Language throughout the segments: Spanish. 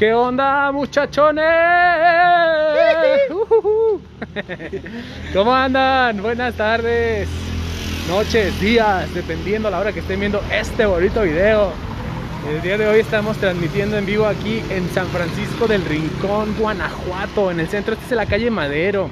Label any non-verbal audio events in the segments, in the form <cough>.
¿Qué onda, muchachones? <laughs> <laughs> ¿Cómo andan? Buenas tardes, noches, días, dependiendo a la hora que estén viendo este bonito video. El día de hoy estamos transmitiendo en vivo aquí en San Francisco del Rincón, Guanajuato, en el centro. Esta es la calle Madero.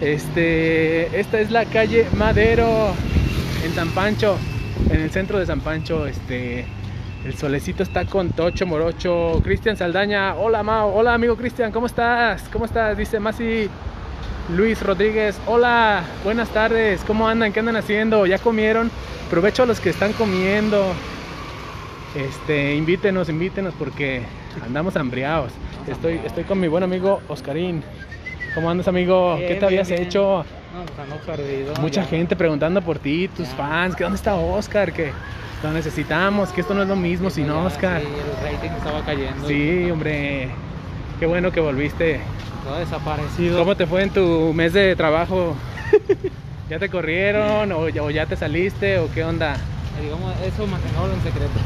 Este, esta es la calle Madero en San Pancho, en el centro de San Pancho. Este, el solecito está con Tocho Morocho. Cristian Saldaña, hola Mao, hola amigo Cristian, ¿cómo estás? ¿Cómo estás? Dice Masi Luis Rodríguez, hola, buenas tardes, ¿cómo andan? ¿Qué andan haciendo? ¿Ya comieron? Provecho a los que están comiendo. Este, invítenos, invítenos porque andamos hambriados. Estoy, estoy con mi buen amigo Oscarín. ¿Cómo andas, amigo? Bien, ¿Qué te bien, habías bien. hecho? No, pues ando perdido. Mucha ya. gente preguntando por ti, tus Ya. fans, que dónde está Oscar, que lo necesitamos, que esto no es lo mismo sin Ya, Oscar. Sí, el rating estaba cayendo. Sí, hombre, qué bueno que volviste. Todo desaparecido. ¿Cómo te fue en tu mes de trabajo? <laughs> ¿Ya te corrieron o ya, o ya te saliste o qué onda? Digamos, eso mantenerlo en secreto.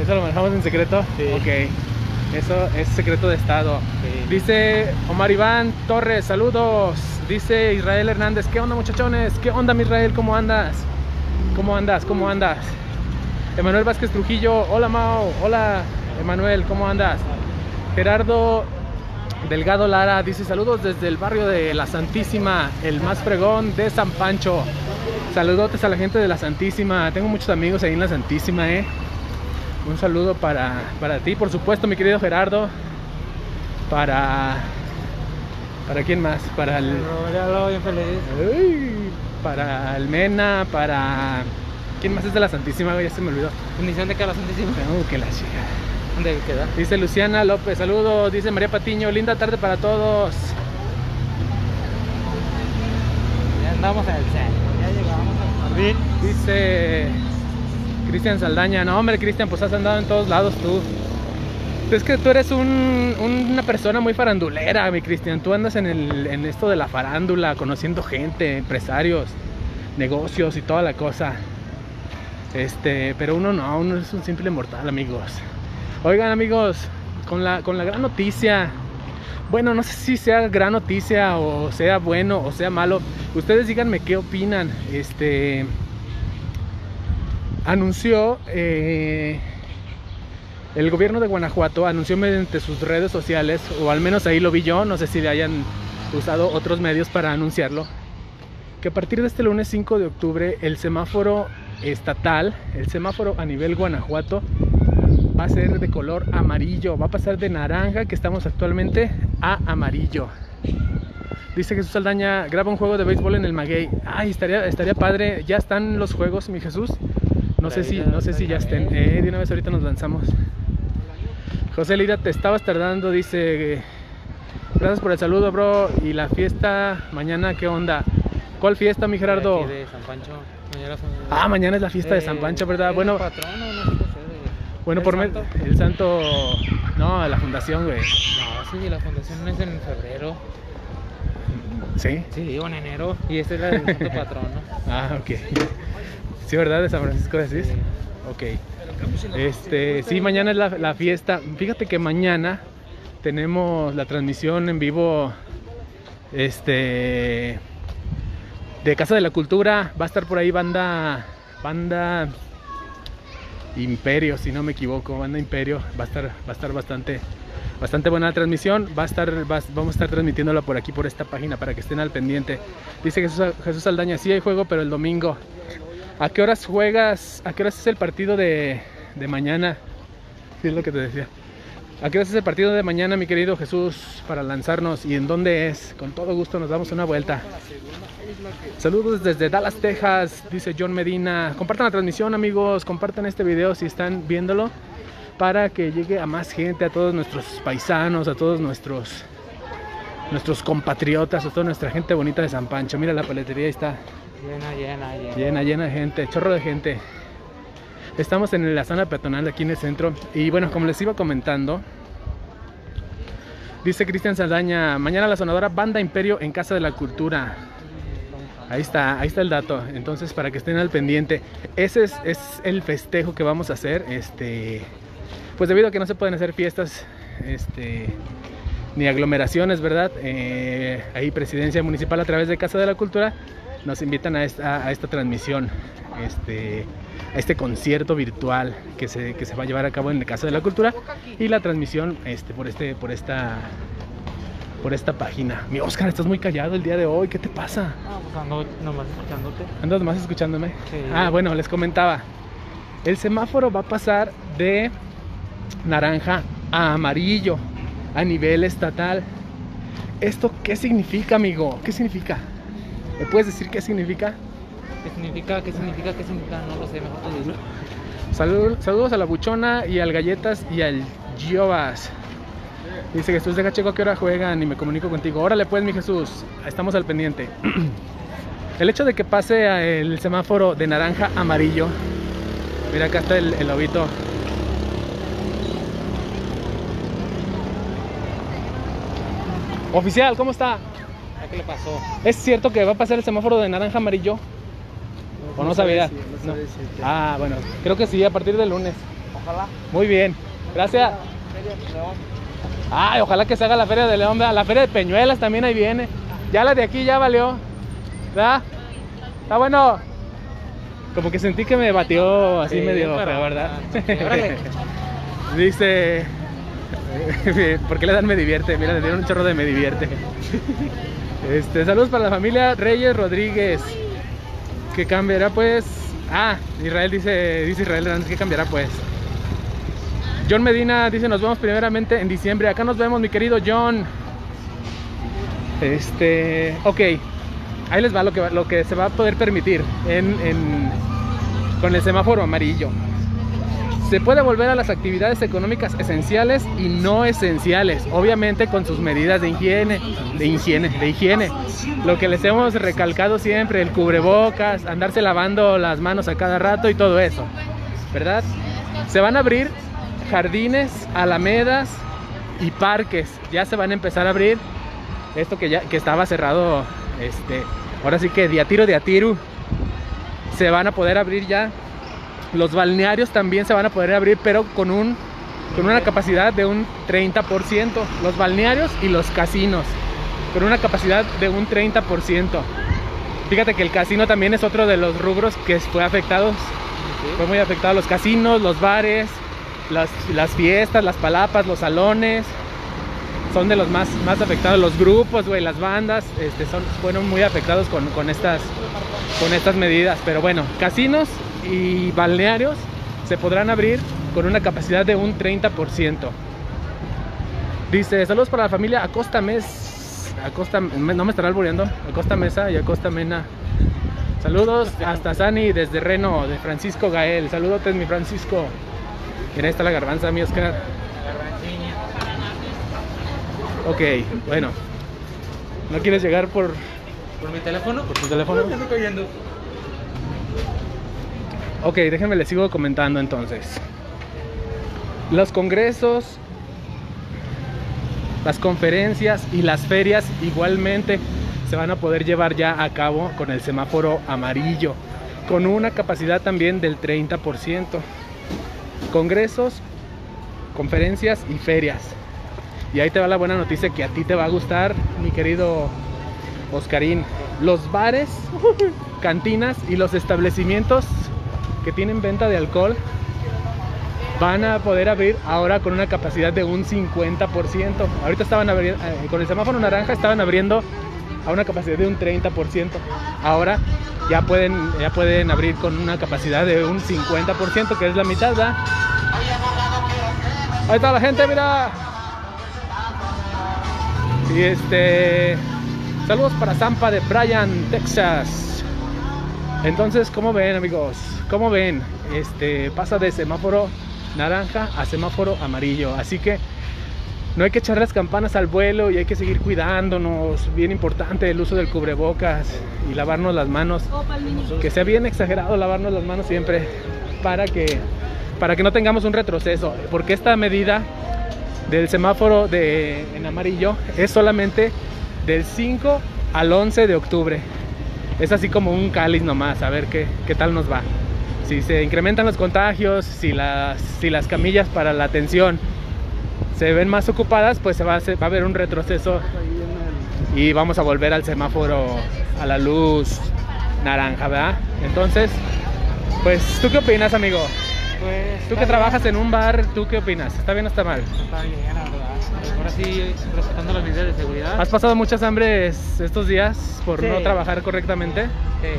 ¿Eso lo manejamos en secreto? Sí. Ok, eso es secreto de Estado. Sí. Dice Omar Iván Torres, saludos. Dice Israel Hernández, ¿qué onda muchachones? ¿Qué onda mi Israel? ¿Cómo andas? ¿Cómo andas? ¿Cómo andas? Emanuel Vázquez Trujillo, hola Mao, hola Emanuel, ¿cómo andas? Gerardo Delgado Lara dice saludos desde el barrio de La Santísima, el más fregón de San Pancho. Saludotes a la gente de La Santísima, tengo muchos amigos ahí en La Santísima, ¿eh? Un saludo para, para ti, por supuesto, mi querido Gerardo. Para. ¿Para quién más? Para el. Ay, para Almena, para. ¿Quién más es de la Santísima? güey? Ya se me olvidó. Bendición de Carlos Santísimo. Tengo que la chica. ¿Dónde queda? Dice Luciana López, saludos. Dice María Patiño, linda tarde para todos. Ya andamos en el centro. Ya llegamos al jardín. Dice Cristian Saldaña, no hombre Cristian, pues has andado en todos lados tú. Es que tú eres un- una persona muy farandulera, mi Cristian. Tú andas en, el, en esto de la farándula, conociendo gente, empresarios, negocios y toda la cosa. Este, pero uno no, uno es un simple mortal, amigos. Oigan, amigos, con la, con la gran noticia. Bueno, no sé si sea gran noticia o sea bueno o sea malo. Ustedes díganme qué opinan. Este anunció eh, el gobierno de Guanajuato anunció mediante sus redes sociales o al menos ahí lo vi yo. No sé si hayan usado otros medios para anunciarlo. Que a partir de este lunes 5 de octubre el semáforo estatal, el semáforo a nivel Guanajuato va a ser de color amarillo, va a pasar de naranja que estamos actualmente a amarillo. Dice Jesús Saldaña, graba un juego de béisbol en el Maguey. Ay, estaría, estaría padre. Ya están los juegos, mi Jesús. No sé si, no sé si ya estén. Eh, de una vez ahorita nos lanzamos. José Lira, te estabas tardando, dice. Gracias por el saludo, bro. Y la fiesta mañana, ¿qué onda? ¿Cuál fiesta, mi Gerardo? De San Pancho. Mañana son- Ah, mañana es la fiesta de San Eh, Pancho, ¿verdad? Bueno, patrono, no sé qué bueno ¿El por me- santo? el santo. No, la fundación, güey. No, sí, la fundación es en febrero. Sí. Sí, digo en enero. Y este es el santo patrono. <laughs> Ah, ok. Sí, ¿verdad? De San Francisco de Asís. Sí. Ok. Este, sí, mañana es la, la fiesta. Fíjate que mañana tenemos la transmisión en vivo. Este. De Casa de la Cultura. Va a estar por ahí banda. Banda. Imperio, si no me equivoco. Banda Imperio. Va a estar, va a estar bastante. Bastante buena la transmisión. Va a estar, va- vamos a estar transmitiéndola por aquí, por esta página, para que estén al pendiente. Dice Jesús, Jesús Aldaña, sí hay juego, pero el domingo. ¿A qué horas juegas? ¿A qué horas es el partido de, mañana? Sí, es lo que te decía. ¿A qué es el partido de mañana, mi querido Jesús, para lanzarnos? ¿Y en dónde es? Con todo gusto nos damos una vuelta. Saludos desde Dallas, Texas, dice John Medina. Compartan la transmisión, amigos. Compartan este video si están viéndolo para que llegue a más gente, a todos nuestros paisanos, a todos nuestros nuestros compatriotas, a toda nuestra gente bonita de San Pancho. Mira la paletería, ahí está Llena, llena, llena. llena, llena de gente, chorro de gente. Estamos en la zona peatonal aquí en el centro y bueno, como les iba comentando, dice Cristian Saldaña, mañana la sonadora Banda Imperio en Casa de la Cultura. Ahí está, ahí está el dato. Entonces, para que estén al pendiente, ese es, es el festejo que vamos a hacer. Este, pues debido a que no se pueden hacer fiestas este, ni aglomeraciones, ¿verdad? Eh, ahí Presidencia Municipal a través de Casa de la Cultura nos invitan a esta, a esta transmisión, este, a este concierto virtual que se, que se va a llevar a cabo en la Casa de la Cultura y la transmisión este, por, este, por, esta, por esta página. Mi Oscar, estás muy callado el día de hoy, ¿qué te pasa? Ah, pues ando nomás escuchándote. ¿Andas más escuchándome? Sí. Ah, bueno, les comentaba. El semáforo va a pasar de naranja a amarillo a nivel estatal. ¿Esto qué significa, amigo? ¿Qué significa? ¿Me puedes decir qué significa? ¿Qué significa? ¿Qué significa? ¿Qué significa? No lo sé, mejor te digo. Salud- saludos a la buchona y al galletas y al Giovas. Dice Jesús, deja checo a qué hora juegan y me comunico contigo. Órale pues, mi Jesús, estamos al pendiente. <clears throat> El hecho de que pase el semáforo de naranja a amarillo. Mira, acá está el, el lobito. Oficial, ¿cómo está? ¿Qué le pasó? ¿Es cierto que va a pasar el semáforo de naranja amarillo? ¿O no, sabía? No. Ah, bueno, creo que sí, a partir del lunes. Ojalá. Muy bien, gracias. Ay, ojalá que se haga la Feria de León, ¿verdad? la Feria de Peñuelas también ahí viene. Ya la de aquí ya valió, ¿verdad? Está bueno. Como que sentí que me batió así Sí, medio pero- ¿verdad? <laughs> Dice, <laughs> ¿por qué le dan me divierte? Mira, le dieron un chorro de me divierte. <laughs> Este, saludos para la familia Reyes Rodríguez. Que cambiará pues. Ah, Israel dice, dice Israel que cambiará pues. John Medina dice nos vemos primeramente en diciembre. Acá nos vemos, mi querido John. Este, ok. Ahí les va lo que, lo que se va a poder permitir en, en- con el semáforo amarillo. Se puede volver a las actividades económicas esenciales y no esenciales, obviamente con sus medidas de higiene, de higiene, de higiene. Lo que les hemos recalcado siempre, el cubrebocas, andarse lavando las manos a cada rato y todo eso, ¿verdad? Se van a abrir jardines, alamedas y parques. Ya se van a empezar a abrir esto que ya que estaba cerrado, este, ahora sí que de a tiro de a tiro se van a poder abrir ya. Los balnearios también se van a poder abrir, pero con un con una capacidad de un 30%. Los balnearios y los casinos, con una capacidad de un 30%. Fíjate que el casino también es otro de los rubros que fue afectado. Fue muy afectado los casinos, los bares, las, las fiestas, las palapas, los salones. Son de los más, más afectados. Los grupos, güey, las bandas, este, son, fueron muy afectados con, con estas, con estas medidas. Pero bueno, casinos y balnearios se podrán abrir con una capacidad de un 30%. Dice, saludos para la familia Acosta Mes. Acosta, no me estará albureando. Acosta Mesa y Acosta Mena. Saludos hasta Sani desde Reno, de Francisco Gael. Saludotes, mi Francisco. Mira, ahí está la garbanza, mi Oscar. Ok, bueno. ¿No quieres llegar por, ¿Por mi teléfono? por tu teléfono? Me ando cayendo. Ok, déjenme les sigo comentando entonces. Los congresos, las conferencias y las ferias igualmente se van a poder llevar ya a cabo con el semáforo amarillo, con una capacidad también del 30%. Congresos, conferencias y ferias. Y ahí te va la buena noticia que a ti te va a gustar, mi querido Oscarín. Los bares, <laughs> cantinas y los establecimientos que tienen venta de alcohol van a poder abrir ahora con una capacidad de un 50%. Ahorita estaban abriendo, eh, con el semáforo naranja estaban abriendo a una capacidad de un 30%. Ahora ya pueden, ya pueden abrir con una capacidad de un 50%, que es la mitad, ¿verdad? Ahí está la gente, mira. Y este. Saludos para Zampa de Bryan, Texas. Entonces, ¿cómo ven, amigos? ¿Cómo ven? Este pasa de semáforo naranja a semáforo amarillo. Así que no hay que echar las campanas al vuelo y hay que seguir cuidándonos. Bien importante el uso del cubrebocas y lavarnos las manos. Que sea bien exagerado lavarnos las manos siempre para que para que no tengamos un retroceso, porque esta medida del semáforo de en amarillo es solamente del 5 al 11 de octubre. Es así como un cáliz nomás, a ver qué, qué tal nos va. Si se incrementan los contagios, si las, si las camillas para la atención se ven más ocupadas, pues se va a, hacer- va a haber un retroceso y vamos a volver al semáforo a la luz naranja, ¿verdad? Entonces, pues, ¿tú qué opinas, amigo? Pues. Tú que trabajas en un bar, ¿tú qué opinas? ¿Está bien o está mal? bien, Está bien, sí, respetando las medidas de seguridad. ¿Has pasado muchas hambres estos días por Sí. no trabajar correctamente? Eh,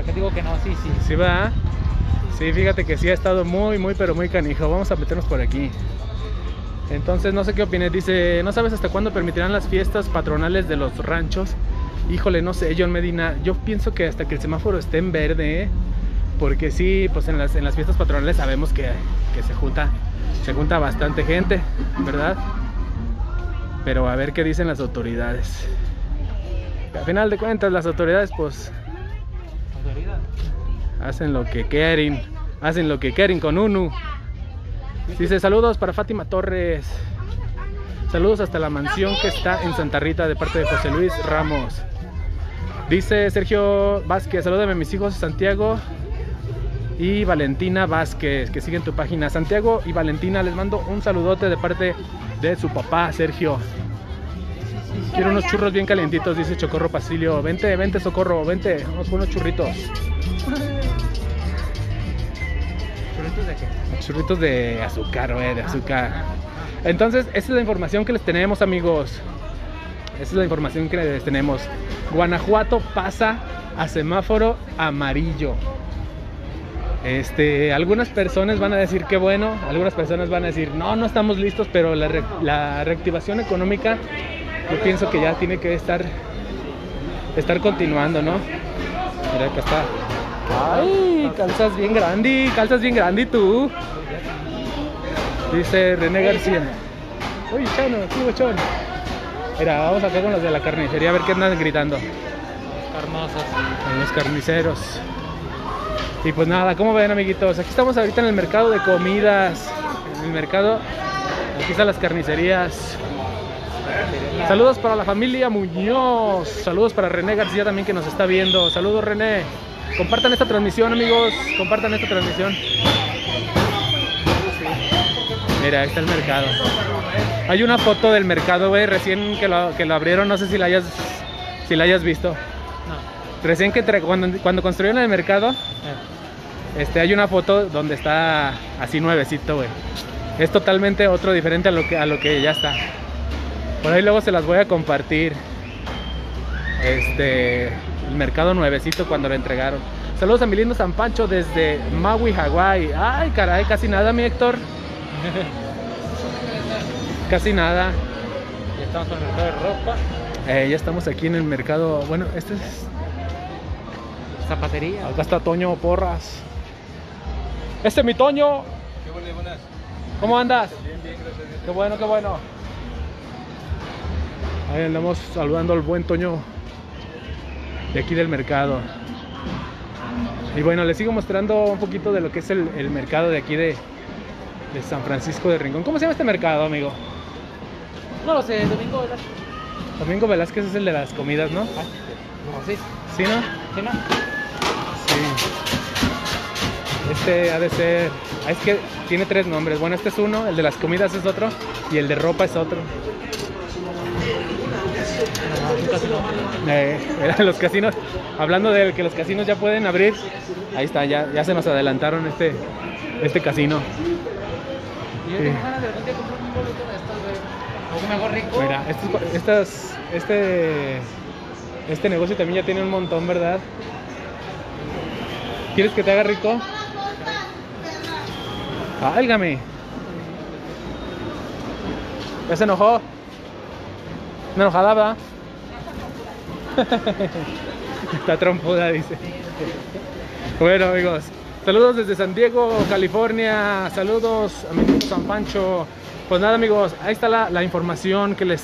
acá digo que no, sí, sí. Sí, ¿verdad? Sí, fíjate que sí ha estado muy, muy, pero muy canijo. Vamos a meternos por aquí. Entonces, no sé qué opines. Dice, ¿no sabes hasta cuándo permitirán las fiestas patronales de los ranchos? Híjole, no sé, John Medina. Yo pienso que hasta que el semáforo esté en verde, ¿eh? Porque sí, pues en las, en las fiestas patronales sabemos que, que se junta se junta bastante gente, ¿verdad? Pero a ver qué dicen las autoridades. Al final de cuentas, las autoridades, pues, hacen lo que quieren, hacen lo que quieren con uno. Dice saludos para Fátima Torres. Saludos hasta la mansión que está en Santa Rita de parte de José Luis Ramos. Dice Sergio Vázquez, salúdame a mis hijos Santiago y Valentina Vázquez, que siguen tu página. Santiago y Valentina, les mando un saludote de parte de su papá, Sergio. Quiero unos churros bien calientitos, dice Chocorro Pasilio. Vente, vente, Socorro, vente, vamos por unos churritos. ¿Churritos de qué? Churritos de azúcar, güey, de azúcar. Entonces, esa es la información que les tenemos, amigos. Esa es la información que les tenemos. Guanajuato pasa a semáforo amarillo. Este, algunas personas van a decir que bueno, algunas personas van a decir no, no estamos listos, pero la, re- la reactivación económica yo pienso que ya tiene que estar, estar continuando, ¿no? Mira, acá está. Ay, calzas bien grande, calzas bien grande tú. Dice René García. Uy, Chano, ¿qué hubo, Chon? Mira, vamos acá con los de la carnicería a ver qué andan gritando. Carnosas. Con los carniceros. Y pues nada, ¿cómo ven, amiguitos? Aquí estamos ahorita en el mercado de comidas. En el mercado. Aquí están las carnicerías. Saludos para la familia Muñoz. Saludos para René García también que nos está viendo. Saludos, René. Compartan esta transmisión, amigos. Compartan esta transmisión. Mira, ahí está el mercado. Hay una foto del mercado, güey, recién que lo, que lo abrieron. No sé si la hayas, si la hayas visto. Recién que cuando, cuando construyeron el mercado, Eh, este, hay una foto donde está así nuevecito, güey. Es totalmente otro diferente a lo que a lo que ya está. Por ahí luego se las voy a compartir. Este, el mercado nuevecito cuando lo entregaron. Saludos a mi lindo San Pancho desde Maui, Hawái. Ay, caray, casi nada, mi Héctor. <laughs> Casi nada. ya estamos en el mercado de ropa. Eh, ya estamos aquí en el mercado. Bueno, este es Zapatería. Acá está Toño Porras. Este es mi Toño. ¿Cómo andas? Qué bueno, qué bueno. Ahí andamos saludando al buen Toño de aquí del mercado. Y bueno, les sigo mostrando un poquito de lo que es el, el mercado de aquí de, de San Francisco de Rincón. ¿Cómo se llama este mercado, amigo? No lo sé, domingo, ¿verdad? Domingo Velázquez es el de las comidas, ¿no? Ah, No, sí. ¿Sí, no? ¿Sí, no? Sí. Este ha de ser. ah, Es que tiene tres nombres. Bueno, este es uno, el de las comidas es otro y el de ropa es otro. Eh, los casinos. Hablando de que los casinos ya pueden abrir. Ahí está, ya, ya se nos adelantaron este, este casino. Sí. Mira, estos, estas, este, este negocio también ya tiene un montón, ¿verdad? ¿Quieres que te haga rico? Álgame. ¿Ya se enojó? Una enojada. <laughs> Está trompuda, dice. Bueno, amigos, saludos desde San Diego, California. Saludos, amigos San Pancho. Pues nada, amigos, ahí está la, información que les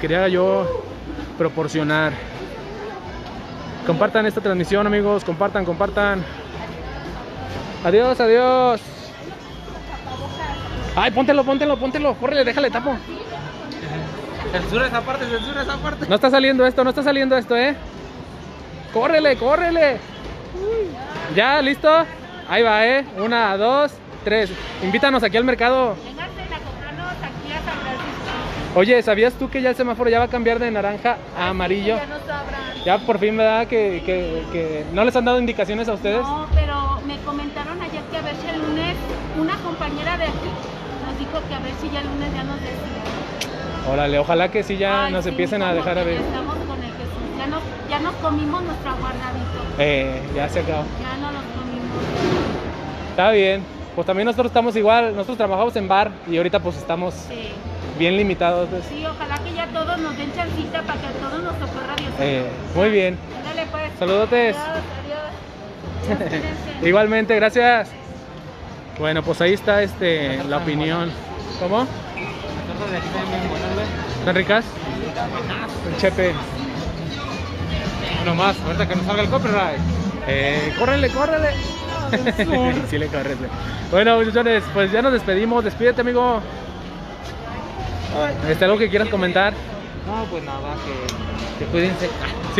quería yo proporcionar. Compartan esta transmisión, amigos. Compartan, compartan. Adiós, adiós. Ay, póntelo, póntelo, póntelo. Córrele, déjale tapo. Censura esa parte, censura esa parte. No está saliendo esto, no está saliendo esto, ¿eh? Córrele, córrele. ¿Ya? ¿Listo? Ahí va, ¿eh? Una, dos, tres. Invítanos aquí al mercado. Vénganse a comprarnos aquí a San Oye, ¿sabías tú que ya el semáforo ya va a cambiar de naranja a amarillo? Ya sabrán. Ya por fin, ¿verdad? Que, que, que no les han dado indicaciones a ustedes. No, pero me comentaron ayer que a ver si el lunes una compañera de aquí nos dijo que a ver si ya el lunes ya nos decía. Órale, ojalá que sí ya Ay, nos sí, empiecen a dejar a ver. ya Estamos con el Jesús. Ya nos, ya nos comimos nuestro aguardadito. Eh, ya se acabó. Ya no los comimos. Está bien. Pues también nosotros estamos igual, nosotros trabajamos en bar y ahorita pues estamos Sí. bien limitados. pues. Sí, ojalá que ya todos nos den chancita para que a todos nos socorra Dios. Eh, muy bien. Ándale pues. Saludotes. Adiós. <laughs> Igualmente, gracias. Bueno, pues ahí está este la opinión. ¿Cómo? Están bien buenas, güey. ¿Están ricas? El chepe. Uno más, ahorita que nos salga el copyright. Eh, córrele, córrele. <laughs> sí le corres. güey. Bueno, muchachones, pues ya nos despedimos. Despídete, amigo. ¿Está algo que quieras comentar? No, pues nada, que, que cuídense.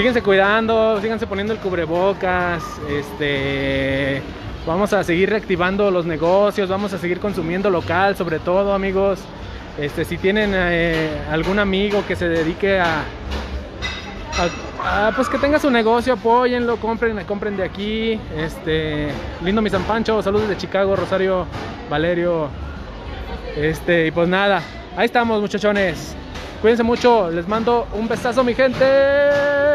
Síguense cuidando, síganse poniendo el cubrebocas, este vamos a seguir reactivando los negocios, vamos a seguir consumiendo local, sobre todo amigos. Este, si tienen eh, algún amigo que se dedique a, pues que tenga su negocio, apóyenlo, compren, compren de aquí. Este, lindo mi San Pancho, saludos de Chicago, Rosario, Valerio. Este, y pues nada, ahí estamos muchachones. Cuídense mucho, les mando un besazo mi gente.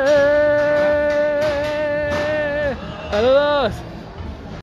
Saludos.